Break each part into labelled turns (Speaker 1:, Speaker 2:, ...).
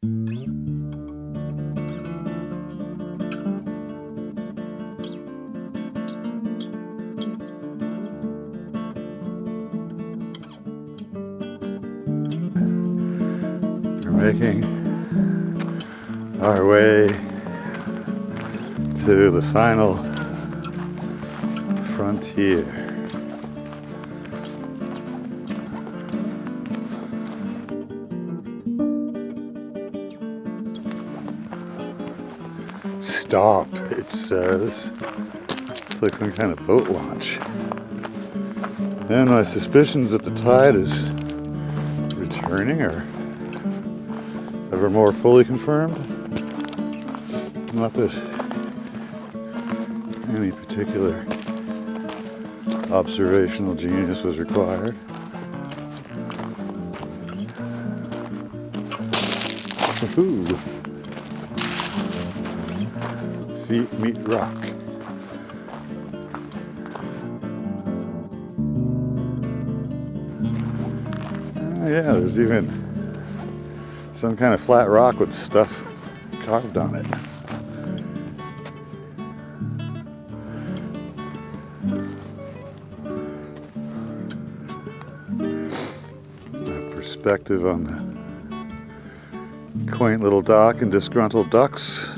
Speaker 1: We're making our way to the final frontier. Stop, it says. It's uh, like some kind of boat launch. And my suspicions that the tide is returning are ever more fully confirmed. Not that any particular observational genius was required. Woohoo! Feet meet rock. Oh, yeah, there's even some kind of flat rock with stuff carved on it. Perspective on the quaint little dock and disgruntled ducks.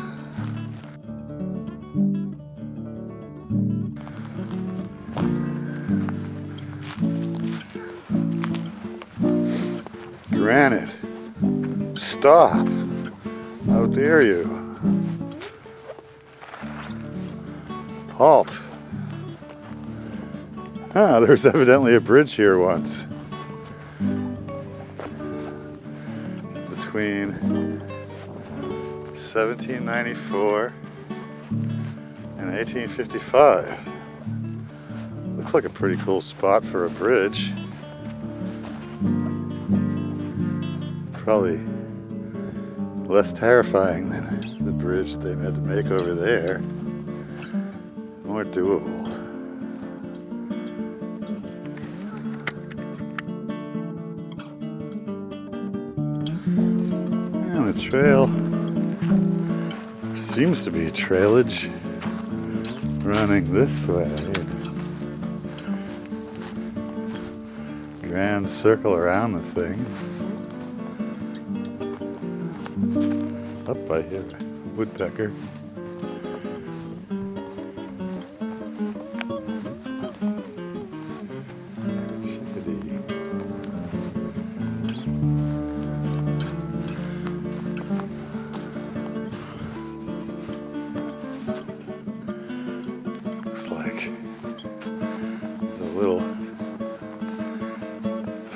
Speaker 1: Granite. Stop. How dare you? Halt. Ah, there's evidently a bridge here once. Between 1794 and 1855. Looks like a pretty cool spot for a bridge. Probably less terrifying than the bridge they had to make over there. More doable. And the trail seems to be trailage running this way. Grand circle around the thing. Up hear a woodpecker. Looks like a little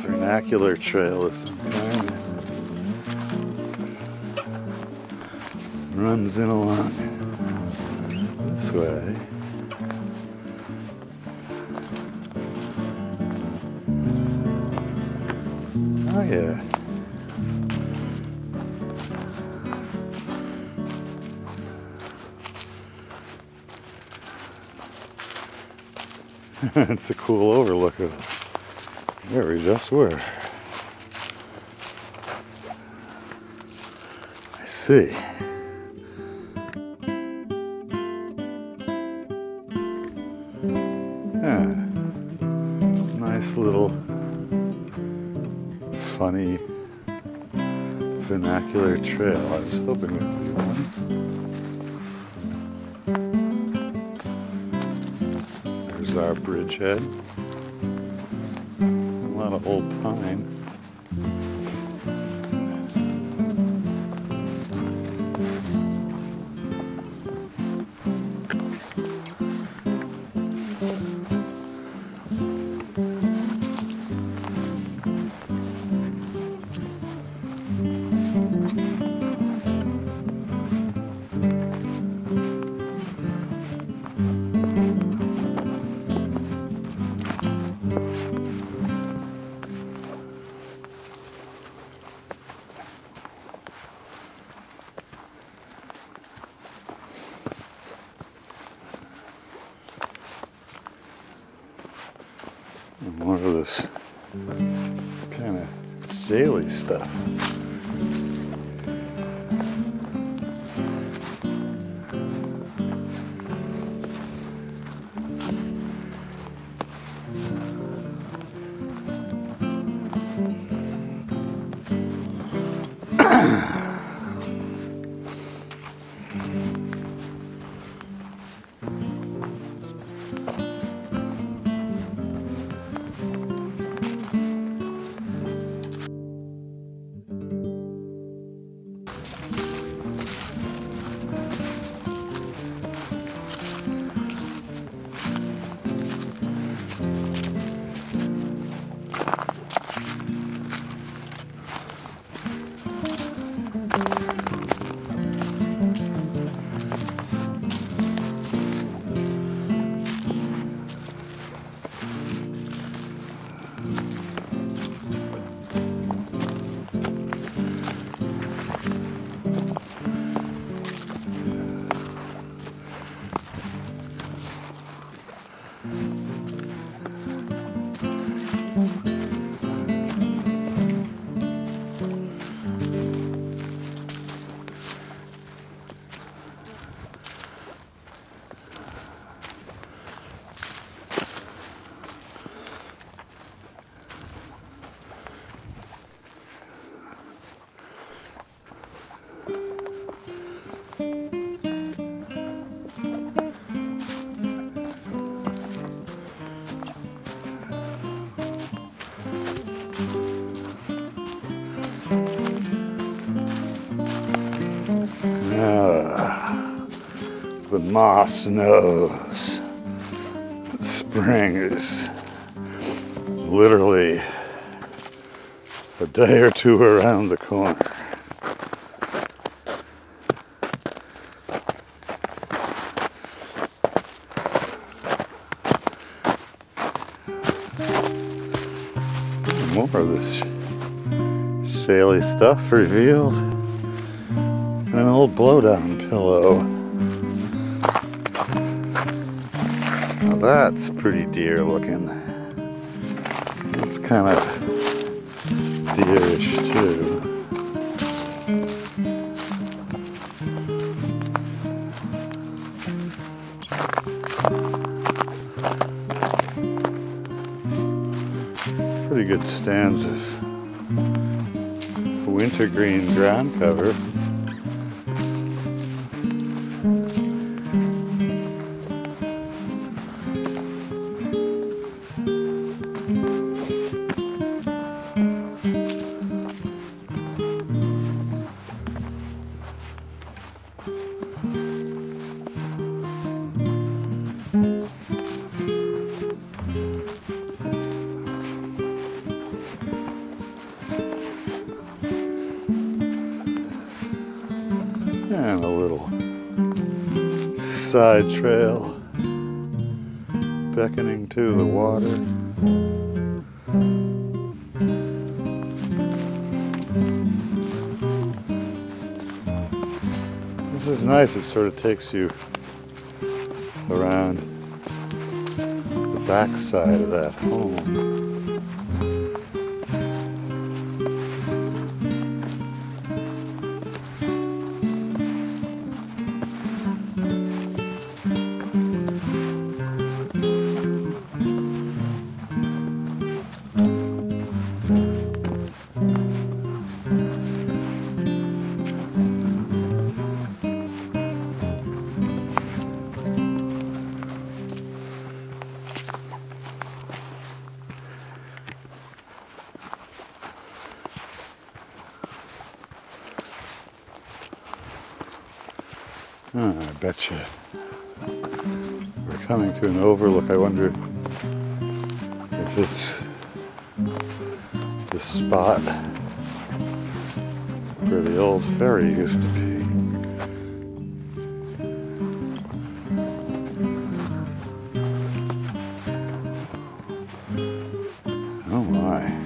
Speaker 1: vernacular trail of some kind. Runs in along this way. Oh yeah. it's a cool overlook of where we just were. I see. Funny vernacular trail. I was hoping it would be one. There's our bridgehead. A lot of old pine. daily stuff. Scaly the moss knows spring is literally a day or two around the corner. More of this saily stuff revealed. And an old blowdown pillow. Now that's pretty deer looking. It's kind of deerish too. Pretty good stands of wintergreen ground cover. Side trail beckoning to the water. This is nice, it sort of takes you around the backside of that home. Bet we're coming to an overlook. I wonder if it's the spot where the old ferry used to be. Oh my.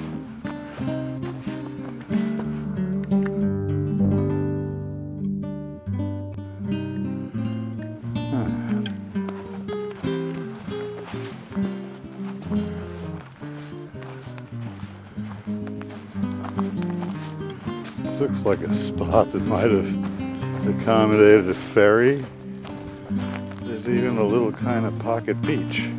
Speaker 1: Like a spot that might have accommodated a ferry. There's even a little kind of pocket beach.